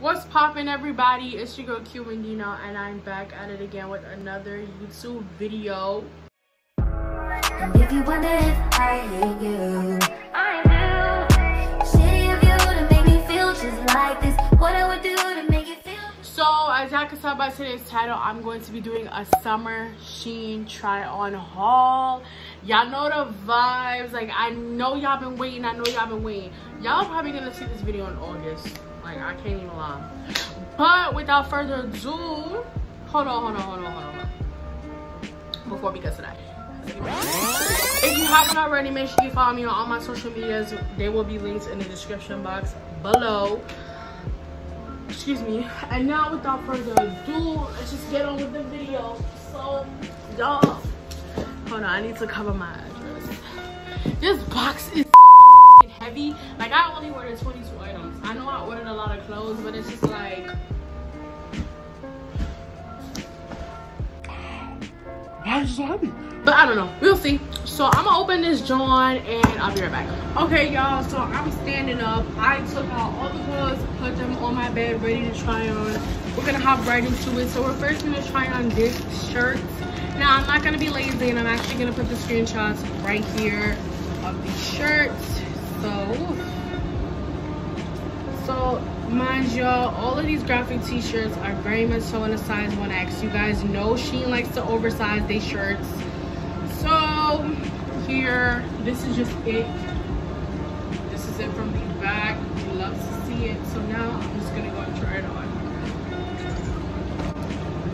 What's poppin' everybody? It's your girl Cubandino and I'm back at it again with another YouTube video. And if you wonder if I hate you, I do. Shitty of you to make me feel just like this. What I would do to make you feel. So as y'all can tell by today's title, I'm going to be doing a summer Shein try on haul. Y'all know the vibes. Like I know y'all been waiting. I know y'all been waiting. Y'all probably gonna see this video in August. Like I can't even lie. But without further ado, hold on, hold on, hold on, hold on. Before we get to that. If you haven't already, make sure you follow me on all my social medias. They will be linked in the description box below. Excuse me. And now, without further ado, let's just get on with the video. So, y'all, hold on. I need to cover my address. This box is heavy. Like, I only ordered 22 items. I know I ordered a lot of clothes, but it's just like... Why is it so heavy? But I don't know. We'll see. So I'm gonna open this John and I'll be right back. Okay, y'all. So I'm standing up. I took out all the clothes, put them on my bed, ready to try on. We're gonna hop right into it. So we're first gonna try on this shirt. Now I'm not gonna be lazy and I'm actually gonna put the screenshots right here of the shirts. So so mind y'all, all of these graphic t-shirts are very much so in a size 1X. You guys know Shein likes to oversize their shirts. So here, this is just it. This is it from the back. We love to see it. So now I'm just gonna go and try it on.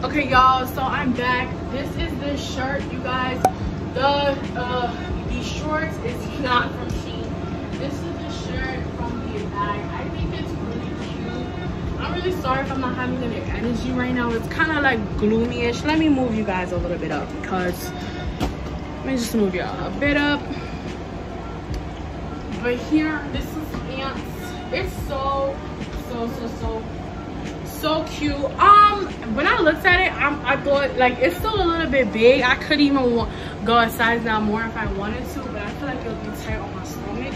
Okay, y'all. So I'm back. This is the shirt, you guys. The uh, the shorts is not from Shein. This is the shirt from the bag. I think it's really cute. I'm really sorry if I'm not having any energy right now. It's kind of like gloomy-ish. Let me move you guys a little bit up because let me just move y'all a bit up. But here, this is ants. It's so, so, so, so, so cute. Um, when I looked at it, I'm, I thought like it's still a little bit big. I could even go a size down more if I wanted to, but I feel like it would be tight on my stomach.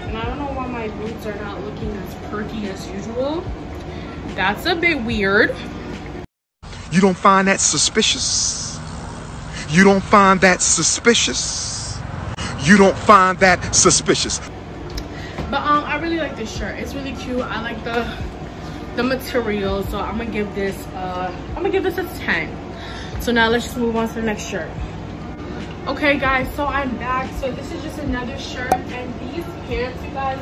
And I don't know why my boots are not looking as perky as usual. That's a bit weird. You don't find that suspicious? You don't find that suspicious? You don't find that suspicious? But um, I really like this shirt. It's really cute. I like the the material, so I'm gonna give this uh, I'm gonna give this a 10. So now let's just move on to the next shirt. Okay, guys, so I'm back. So this is just another shirt, and these pants, you guys,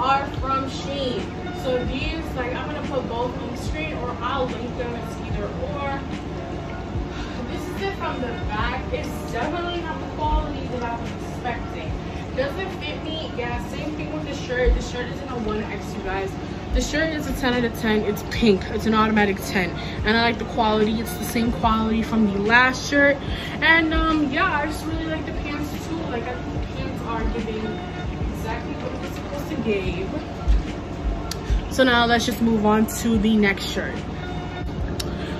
are from Shein. So these, like, I'm gonna put both on the screen, or I'll link them. It's either or This is it from the back, it's definitely not the quality that I was expecting. Doesn't fit me. Yeah, same thing with the shirt. The shirt isn't a 1X, you guys. The shirt is a 10 out of 10. It's pink. It's an automatic 10. And I like the quality. It's the same quality from the last shirt. And um, yeah, I just really like the pants too. Like I think the pants are giving exactly what it's supposed to give. So now let's just move on to the next shirt.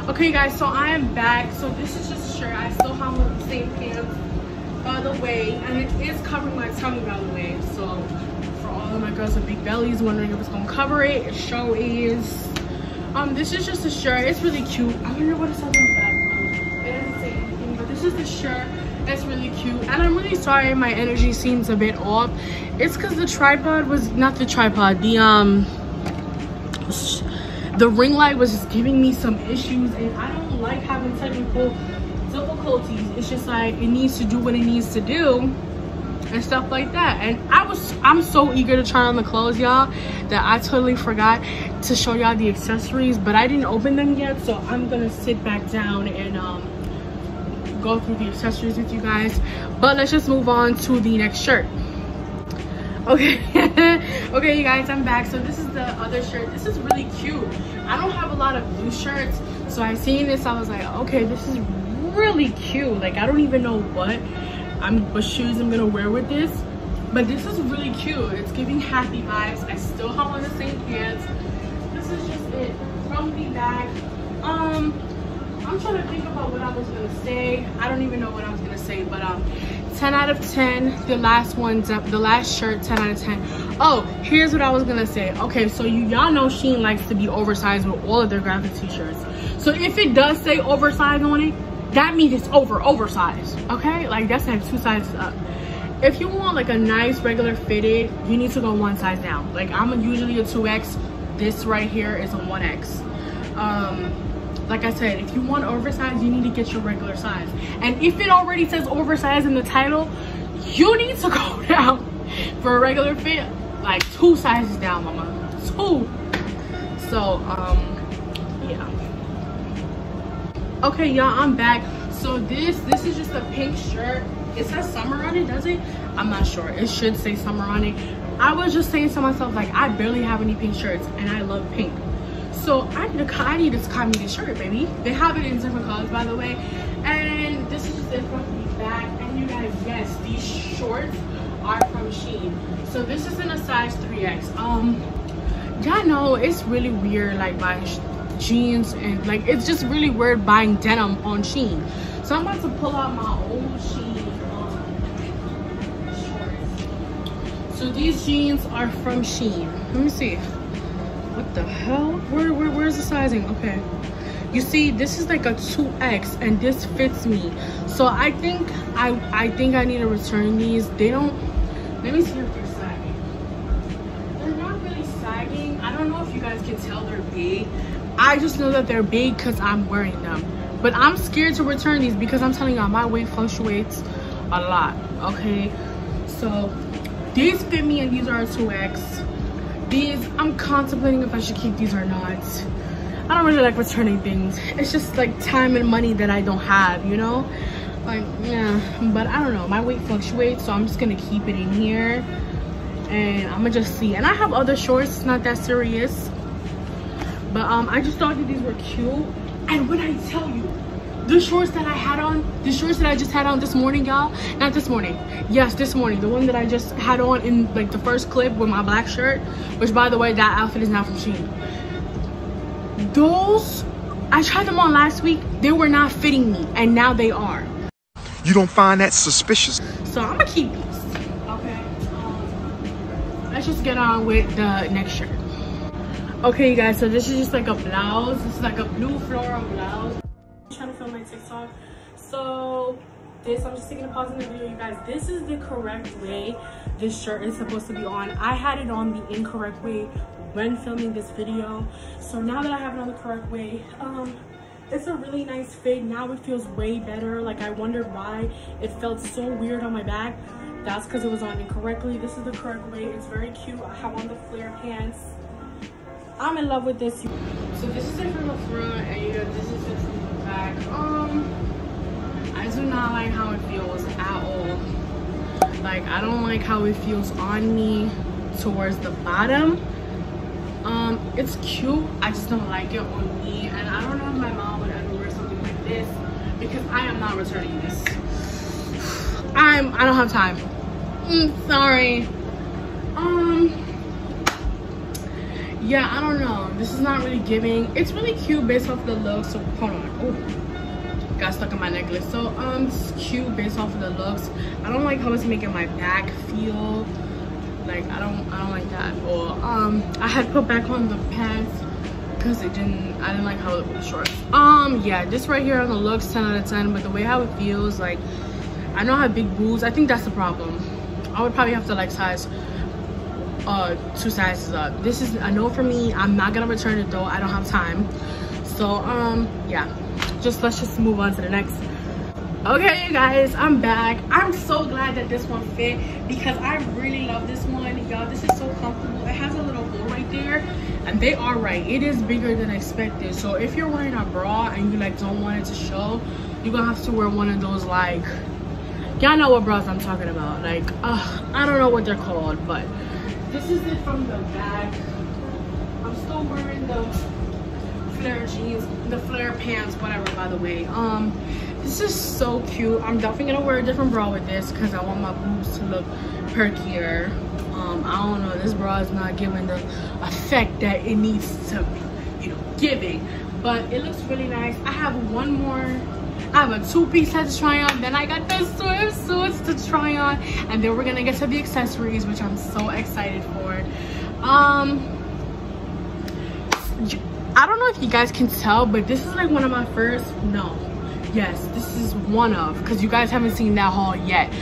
Okay guys, so I am back. So this is just a shirt. I still have the same pants by the way. And it is covering my tummy by the way. So for all of my girls with big bellies wondering if it's gonna cover it, it sure is. Um, this is just a shirt. It's really cute. I wonder what it says on the back. It doesn't say anything, but this is the shirt. It's really cute. And I'm really sorry my energy seems a bit off. It's because the tripod was not the tripod, the um the ring light was just giving me some issues and I don't like having technical difficulties. It's just like it needs to do what it needs to do and stuff like that. And I was I'm so eager to try on the clothes, y'all, that I totally forgot to show y'all the accessories, but I didn't open them yet, so I'm gonna sit back down and um go through the accessories with you guys. But let's just move on to the next shirt okay okay you guys i'm back. So this is the other shirt. This is really cute. I don't have a lot of blue shirts so i seen this i was like okay this is really cute. Like i don't even know what i'm what shoes i'm gonna wear with this but this is really cute. It's giving happy vibes. I still have on the same pants. This is just it. From the bag um i'm trying to think about what i was gonna say. I don't even know what i was gonna say but um 10 out of 10 the last one the last shirt 10 out of 10 oh here's what i was gonna say. Okay so you y'all know shein likes to be oversized with all of their graphic t-shirts. So if it does say oversized on it that means it's over oversized okay? Like that's like two sizes up. If you want like a nice regular fitted you need to go one size down. Like i'm usually a 2x this right here is a 1x um like i said if you want oversized you need to get your regular size. And if it already says oversized in the title you need to go down for a regular fit like two sizes down mama. Two. So um yeah. Okay y'all i'm back. So this this is just a pink shirt. It says summer on it does it? I'm not sure. It should say summer on it. I was just saying to myself like i barely have any pink shirts and i love pink so i need to i need to copy shirt baby. They have it in different colors by the way. And this is just it from the back. And you guys yes these shorts are from shein. So this is in a size 3x um y'all know it's really weird like buying jeans and like it's just really weird buying denim on shein. So i'm about to pull out my old shein um, shorts. So these jeans are from shein. Let me see what the hell? Where, where where's the sizing? Okay. You see this is like a 2x and this fits me. So i think i i think i need to return these. They don't let me see if they're sagging. They're not really sagging. I don't know if you guys can tell they're big. I just know that they're big because i'm wearing them. But i'm scared to return these because i'm telling y'all my weight fluctuates a lot okay? So these fit me and these are a 2x these i'm contemplating if i should keep these or not I don't really like returning things. It's just like time and money that I don't have, you know? Like, yeah, but I don't know. My weight fluctuates, so I'm just gonna keep it in here and I'm gonna just see. And I have other shorts, it's not that serious. But um, I just thought that these were cute. And when I tell you, the shorts that I had on, the shorts that I just had on this morning, y'all, not this morning, yes, this morning, the one that I just had on in like the first clip with my black shirt, which by the way, that outfit is not from Shein. Those i tried them on last week. They were not fitting me and now they are. You don't find that suspicious? So i'm gonna keep these. Okay um, let's just get on with the next shirt. Okay you guys so this is just like a blouse. This is like a blue floral blouse. I'm trying to film my tiktok. So this i'm just taking a pause in the video you guys. This is the correct way this shirt is supposed to be on. I had it on the incorrect way when filming this video. So now that i have it on the correct way um it's a really nice fit. Now it feels way better. Like i wondered why it felt so weird on my back. That's because it was on incorrectly. This is the correct way. It's very cute. I have on the flare pants. I'm in love with this. So this is it from the front and you know this is it from back. Um i do not like how it feels at all. Like i don't like how it feels on me towards the bottom. Um it's cute. I just don't like it on me. And i don't know if my mom would ever wear something like this because i am not returning this. I'm i don't have time. Mm, sorry. Um yeah i don't know. This is not really giving. It's really cute based off the look so hold on. Oh got stuck in my necklace. So um it's cute based off of the looks. I don't like how it's making my back feel. Like i don't i don't like that or um i had put back on the pants because it didn't i didn't like how it was short. Um yeah this right here on the looks 10 out of 10 but the way how it feels like i know I have big boobs. I think that's the problem. I would probably have to like size uh two sizes up. This is a no for me i'm not gonna return it though. I don't have time. So um yeah. Just let's just move on to the next. Okay you guys i'm back. I'm so glad that this one fit because i really love this one. Y'all this is so comfortable. It has a little hole right there and they are right. It is bigger than expected. So if you're wearing a bra and you like don't want it to show you're gonna have to wear one of those like y'all know what bras i'm talking about. Like uh, i don't know what they're called but this is it from the back i'm still wearing the flare jeans the flare pants whatever by the way. Um this is so cute. I'm definitely gonna wear a different bra with this because i want my boobs to look perkier. Um i don't know. This bra is not giving the effect that it needs to be, you know giving. But it looks really nice. I have one more I have a two-piece set to try on. Then I got the swimsuits to try on. And then we're gonna get to the accessories, which I'm so excited for. Um, I don't know if you guys can tell, but this is like one of my first, no, yes, this is one of, because you guys haven't seen that haul yet.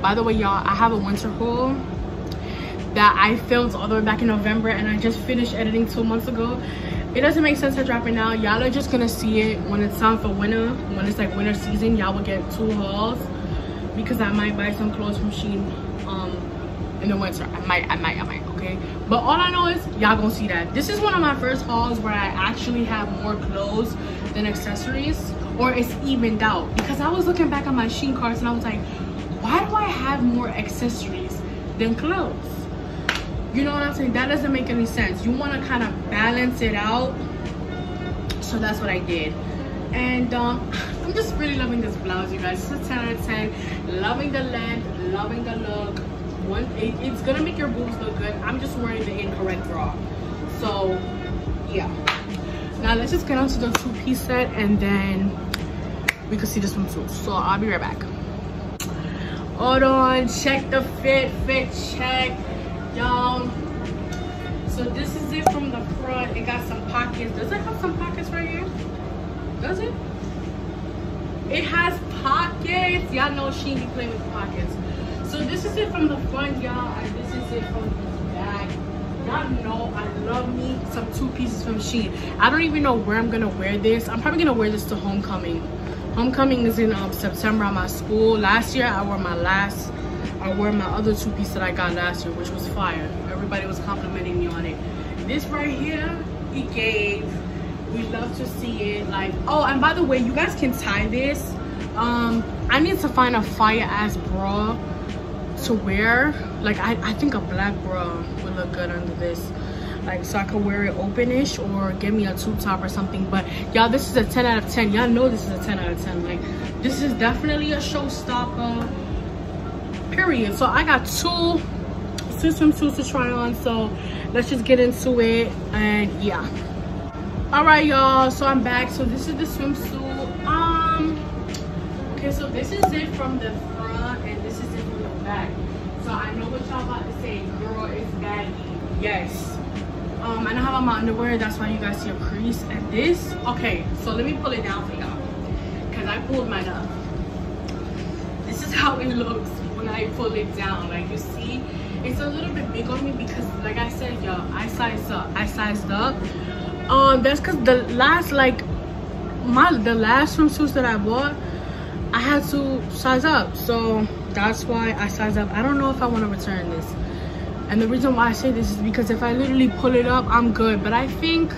By the way, y'all, I have a winter haul that I filmed all the way back in November and I just finished editing two months ago. It doesn't make sense to drop it now. Y'all are just gonna see it when it's time for winter. When it's like winter season, y'all will get two hauls because I might buy some clothes from Shein um, in the winter. I might, I might, I might, okay? But all I know is y'all gonna see that. This is one of my first hauls where I actually have more clothes than accessories or it's evened out because I was looking back on my Shein cards and I was like, why do I have more accessories than clothes? You know what i'm saying? That doesn't make any sense. You want to kind of balance it out. So that's what i did. And um, i'm just really loving this blouse you guys. It's a 10 out of 10 loving the length loving the look. One it, it's gonna make your boobs look good. I'm just wearing the incorrect bra. So yeah. Now let's just get on to the two-piece set and then we can see this one too. So i'll be right back. Hold on. Check the fit. Fit check y'all so this is it from the front. It got some pockets. Does it have some pockets right here? Does it? It has pockets. Y'all know she be playing with pockets. So this is it from the front y'all and this is it from the back. Y'all know i love me some two pieces from shein. I don't even know where i'm gonna wear this. I'm probably gonna wear this to homecoming. Homecoming is in um, september at my school. Last year i wore my last I wore my other two piece that I got last year, which was fire. Everybody was complimenting me on it. This right here, he gave. We love to see it. Like, oh, and by the way, you guys can tie this. Um, I need to find a fire ass bra to wear. Like, I, I think a black bra would look good under this like so i could wear it openish or give me a tube top or something but y'all this is a 10 out of 10 y'all know this is a 10 out of 10 like this is definitely a showstopper period. So i got two two swimsuits to try on. So let's just get into it. And yeah. All right y'all. So i'm back. So this is the swimsuit. Um okay so this is it from the front and this is it from the back. So i know what y'all about to say. Girl it's baggy. Yes. Um i don't have my underwear. That's why you guys see a crease and this. Okay so let me pull it down for y'all. Because i pulled mine up. This is how it looks when I pull it down. Like you see, it's a little bit big on me because like I said, y'all, I sized up. I sized up. Um, that's cause the last like my the last swimsuits that I bought, I had to size up. So that's why I sized up. I don't know if I want to return this. And the reason why I say this is because if I literally pull it up, I'm good. But I think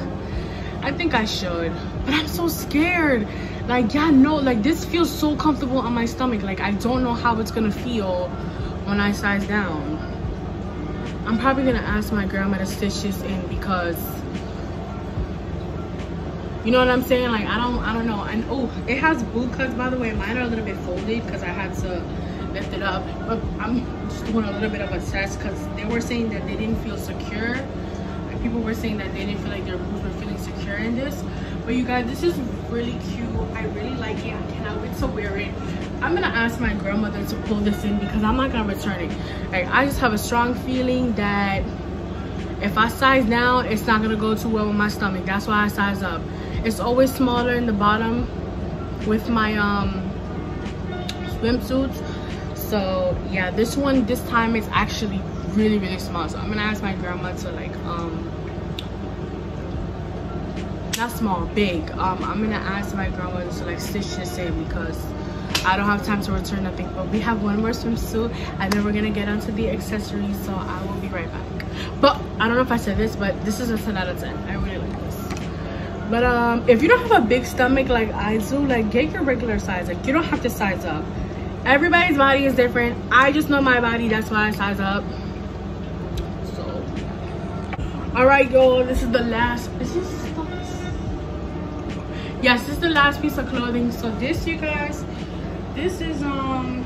I think I should. But I'm so scared like yeah no like this feels so comfortable on my stomach. Like i don't know how it's gonna feel when i size down. I'm probably gonna ask my grandma to stitch this in because you know what i'm saying? Like i don't i don't know. And oh it has boot cuts by the way. Mine are a little bit folded because i had to lift it up. But i'm just doing a little bit of a test because they were saying that they didn't feel secure. And people were saying that they didn't feel like their boots were feeling secure in this. But you guys this is really cute. I really like it. I cannot wait to wear it. I'm gonna ask my grandmother to pull this in because i'm not gonna return it. Like i just have a strong feeling that if i size down it's not gonna go too well with my stomach. That's why i size up. It's always smaller in the bottom with my um swimsuits. So yeah this one this time it's actually really really small. So i'm gonna ask my grandma to like um not small big. Um i'm gonna ask my grandma to like stitch this in because i don't have time to return nothing. But we have one more swimsuit and then we're gonna get onto the accessories so i will be right back. But i don't know if i said this but this is a 10 out of 10 i really like this. But um if you don't have a big stomach like i do like get your regular size. Like you don't have to size up. Everybody's body is different. I just know my body that's why i size up. So all right y'all this is the last yes this is the last piece of clothing. So this you guys this is um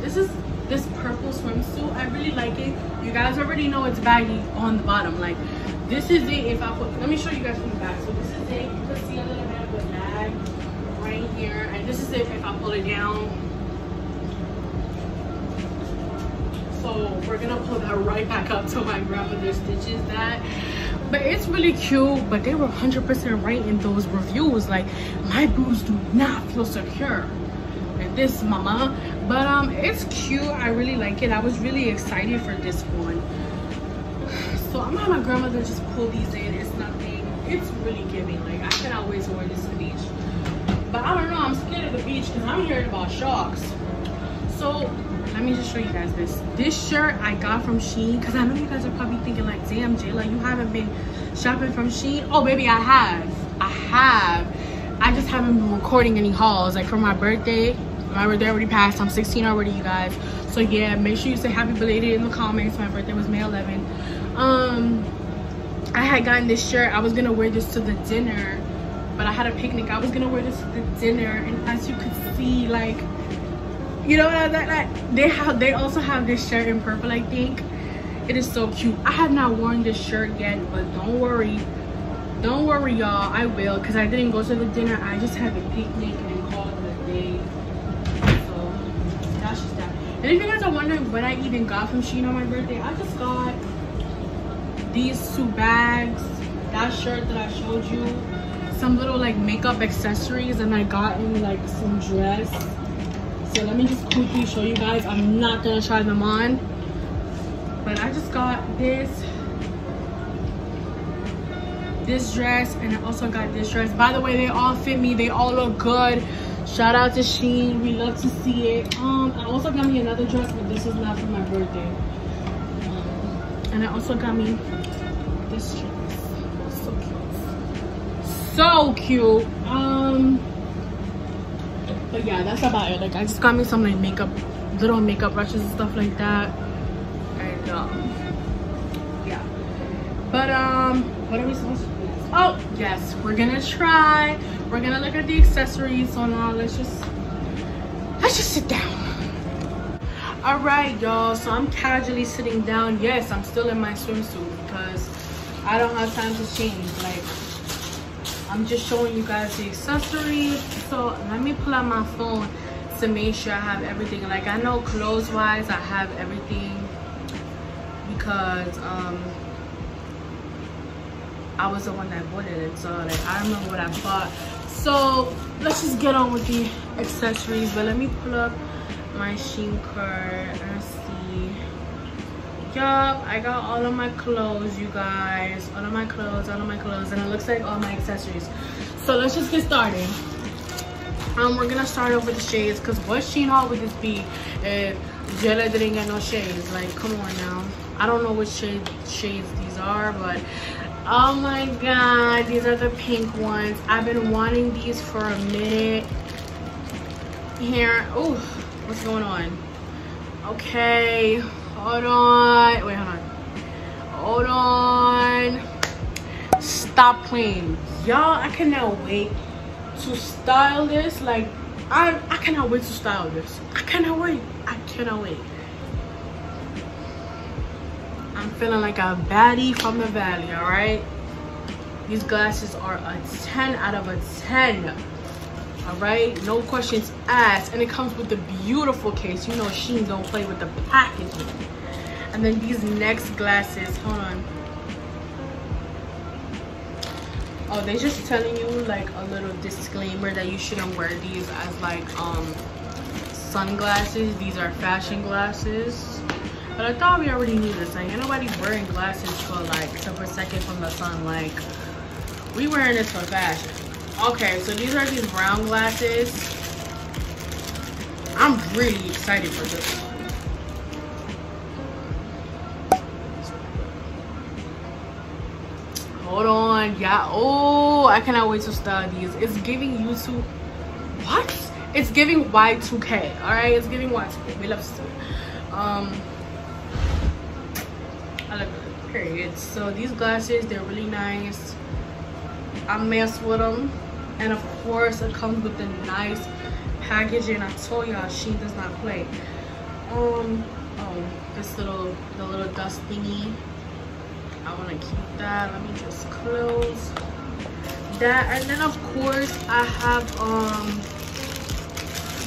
this is this purple swimsuit. I really like it. You guys already know it's baggy on the bottom. Like this is it. If i put let me show you guys from the back. So this is it. You can see a little bit of the bag right here. And this is it if i pull it down. So we're gonna pull that right back up to my grandmother stitches that but it's really cute but they were 100 percent right in those reviews. Like my boobs do not feel secure and this mama. But um it's cute. I really like it. I was really excited for this one. So i'm gonna have my grandmother just pull these in. It's nothing. It's really giving. Like i wait to wear this to the beach. But i don't know. I'm scared of the beach because i'm hearing about sharks. So let me just show you guys this. This shirt i got from shein because i know you guys are probably thinking like damn jayla you haven't been shopping from shein. Oh baby i have. I have. I just haven't been recording any hauls. Like for my birthday my birthday already passed. I'm 16 already you guys. So yeah make sure you say happy belated in the comments. My birthday was may 11 um i had gotten this shirt. I was gonna wear this to the dinner but i had a picnic. I was gonna wear this to the dinner and as you could see like you know that, that, that they have they also have this shirt in purple i think. It is so cute. I have not worn this shirt yet but don't worry. Don't worry y'all. I will because i didn't go to the dinner. I just had a picnic and called it a day. So that's just that. And if you guys are wondering what i even got from shein on my birthday i just got these two bags that shirt that i showed you some little like makeup accessories and i got in like some dress so let me just quickly show you guys. I'm not gonna try them on. But i just got this this dress and i also got this dress. By the way they all fit me. They all look good. Shout out to Shein. we love to see it. Um i also got me another dress but this is not for my birthday. And i also got me this dress. So cute. So cute. Um but yeah that's about it. Like i just got me some like makeup little makeup brushes and stuff like that. And um yeah. But um what are we supposed to do? Oh yes we're gonna try. We're gonna look at the accessories. So now let's just let's just sit down. All right y'all. So i'm casually sitting down. Yes i'm still in my swimsuit because i don't have time to change. Like I'm just showing you guys the accessories. So let me pull out my phone to make sure I have everything. Like I know clothes wise, I have everything because um, I was the one that bought it. So like I remember what I bought. So let's just get on with the accessories. But let me pull up my Shein card yup i got all of my clothes you guys. All of my clothes all of my clothes and it looks like all my accessories. So let's just get started. Um we're gonna start off with the shades because what shein haul would this be if jella didn't get no shades? Like come on now. I don't know which shade shades these are but oh my god these are the pink ones. I've been wanting these for a minute. Here oh what's going on? Okay Hold on. Wait, hold on. Hold on. Stop playing. Y'all, I cannot wait to style this. Like, I, I cannot wait to style this. I cannot wait. I cannot wait. I'm feeling like a baddie from the valley, all right? These glasses are a 10 out of a 10 all right? No questions asked. And it comes with a beautiful case. You know shein don't play with the packaging. And then these next glasses hold on. Oh they're just telling you like a little disclaimer that you shouldn't wear these as like um sunglasses. These are fashion glasses. But i thought we already knew this like ain't nobody wearing glasses for like to protect it from the sun. Like we wearing this for fashion okay so these are these brown glasses. I'm really excited for this hold on yeah. Oh i cannot wait to style these. It's giving youtube what? It's giving y2k all right? It's giving y2k we love to it. Um i look good period. So these glasses they're really nice. I mess with them and of course it comes with the nice packaging i told y'all she does not play. Um oh this little the little dust thingy. I want to keep that. Let me just close that. And then of course i have um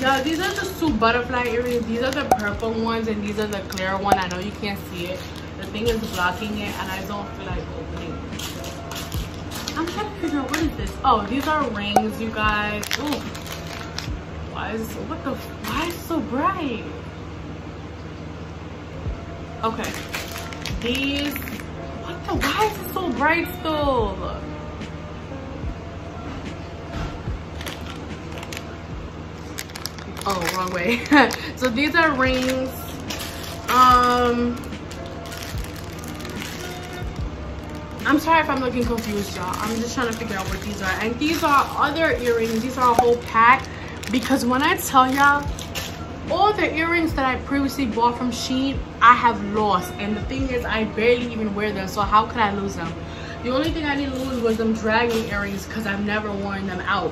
yeah these are the two butterfly earrings. These are the purple ones and these are the clear one. I know you can't see it. The thing is blocking it and i don't feel like i'm trying to figure out what is this? Oh these are rings you guys. Ooh. why is what the why is so bright? Okay. These what the why is it so bright still? Oh wrong way. So these are rings. Um i'm sorry if i'm looking confused y'all i'm just trying to figure out what these are and these are other earrings these are a whole pack because when i tell y'all all the earrings that i previously bought from shein i have lost and the thing is i barely even wear them so how could i lose them the only thing i didn't lose was them dragging earrings because i've never worn them out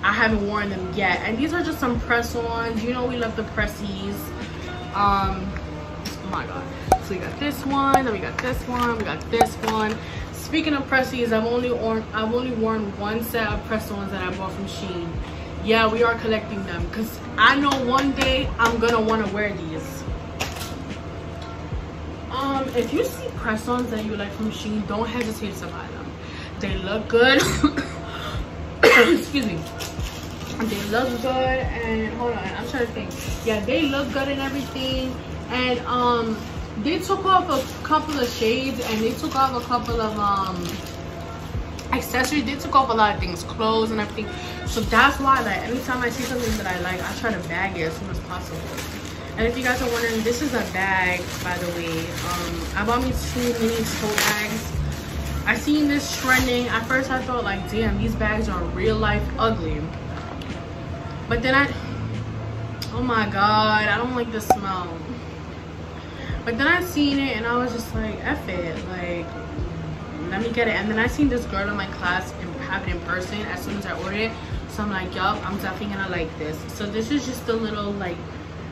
I haven't worn them yet. And these are just some press-ons. You know we love the pressies. Um, oh my god. So we got this one, then we got this one, we got this one. Speaking of pressies, I've only worn I've only worn one set of press-ons that I bought from Shein. Yeah, we are collecting them because I know one day I'm gonna want to wear these. Um, if you see press-ons that you like from Shein, don't hesitate to buy them. They look good. Excuse me they look good and hold on i'm trying to think yeah they look good and everything and um they took off a couple of shades and they took off a couple of um accessories. They took off a lot of things clothes and everything. So that's why like anytime i see something that i like i try to bag it as soon as possible. And if you guys are wondering this is a bag by the way. Um i bought me two mini tote bags. I seen this trending. At first i thought like damn these bags are real life ugly. But then I, oh my God, I don't like the smell. But then I seen it and I was just like, F it, like, let me get it. And then I seen this girl in my class and have it in person as soon as I ordered it. So I'm like, yup, I'm definitely gonna like this. So this is just a little like,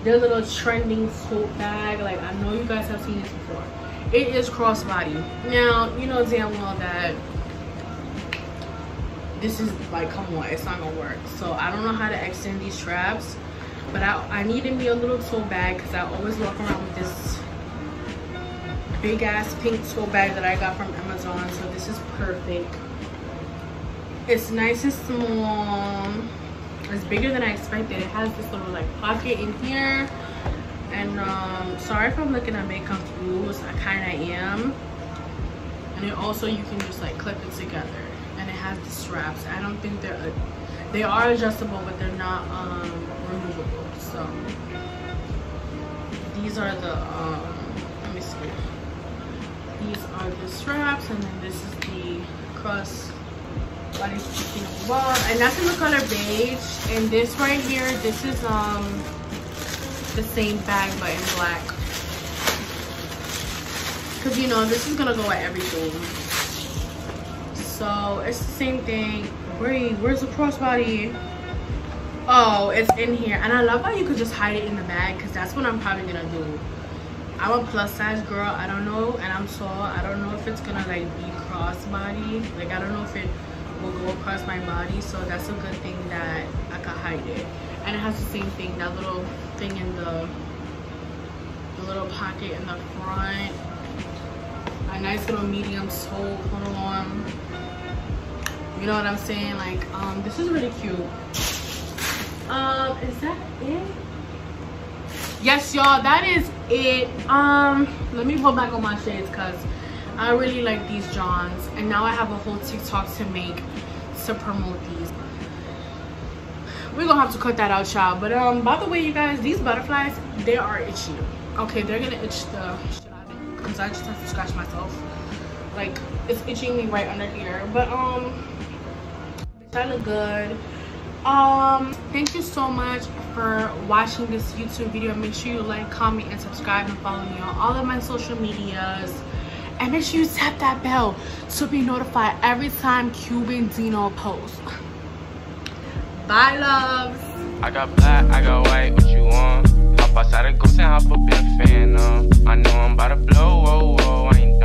their little trending tote bag. Like I know you guys have seen this before. It is crossbody. Now, you know damn well that this is like come on it's not gonna work so i don't know how to extend these straps but i, I needed me a little tote bag because i always walk around with this big ass pink tote bag that i got from amazon so this is perfect. It's nice and small. It's bigger than i expected. It has this little like pocket in here. And um sorry if i'm looking at makeup confused i kind of am. And then also you can just like clip it together. And it has the straps. I don't think they're they are adjustable but they're not um removable. So these are the um these are the straps and then this is the cross body sticking above and that's in the color beige. And this right here this is um the same bag but in black. Because you know this is gonna go at everything so it's the same thing. Breathe where's the crossbody oh it's in here. And i love how you could just hide it in the bag because that's what i'm probably gonna do i'm a plus size girl i don't know and i'm tall. I don't know if it's gonna like be crossbody. Like i don't know if it will go across my body so that's a good thing that i can hide it. And it has the same thing that little thing in the the little pocket in the front. A nice little medium toe hold on. You know what i'm saying? Like um this is really cute. Um is that it yes y'all that is it. Um let me pull back on my shades because i really like these johns and now i have a whole tiktok to make to promote these. We're gonna have to cut that out y'all but um by the way you guys these butterflies they are itchy. Okay they're gonna itch the because i just have to scratch myself. Like it's itching me right under here but um I look good um thank you so much for watching this youtube video. Make sure you like comment and subscribe and follow me on all of my social medias. And make sure you tap that bell to be notified every time Cubandino posts. Bye loves. I got black i got white what you want? Hop outside a ghost and hop up in a i know i'm about to blow whoa whoa I ain't